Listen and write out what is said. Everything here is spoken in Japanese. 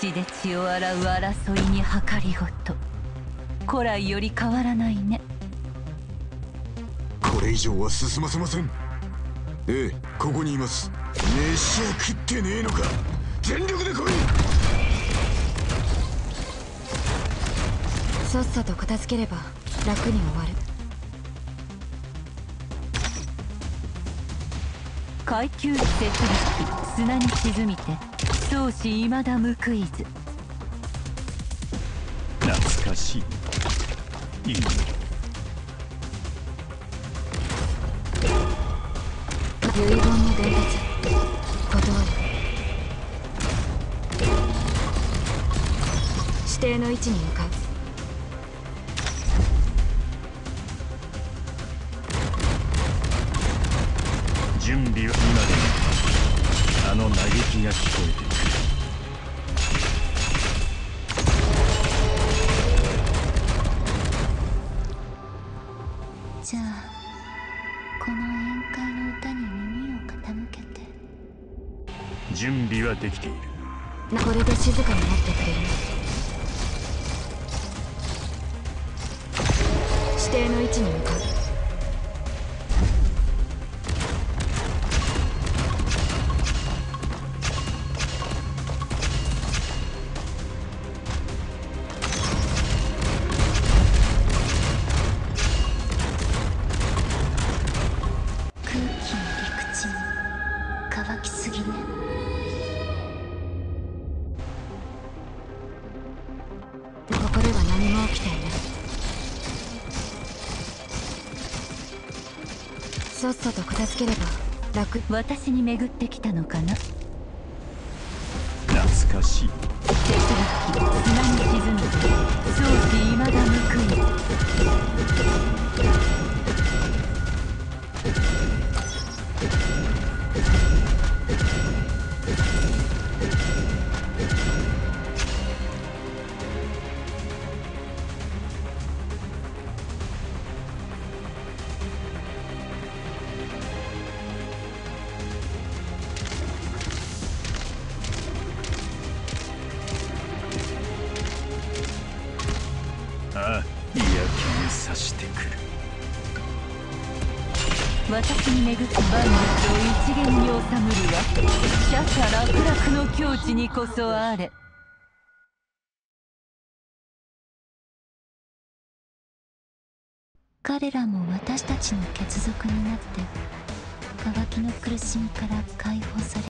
血で血を洗う争いに計りごと。古来より変わらないね。これ以上は進ませません。ええここにいます。飯は食ってねえのか。全力で来い。さっさと片付ければ楽に終わる。階級設立砂に沈みて相思未だ報いず懐かしいいい遺言の伝達断る。指定の位置に向かう。準備は今でも。あの嘆きが聞こえてる。準備はできている。なこれで静かになってくれる？指定の位置に向かう。空気の陸地に乾きすぎねここでは何も起きていない。さっさと片付ければ楽。私に巡ってきたのかな？懐かしい。手続き砂に沈みて相ああ嫌気にさしてくる。私に巡った万物を一元に収むるは社者楽々の境地にこそあれ。彼らも私たちの血族になって渇きの苦しみから解放され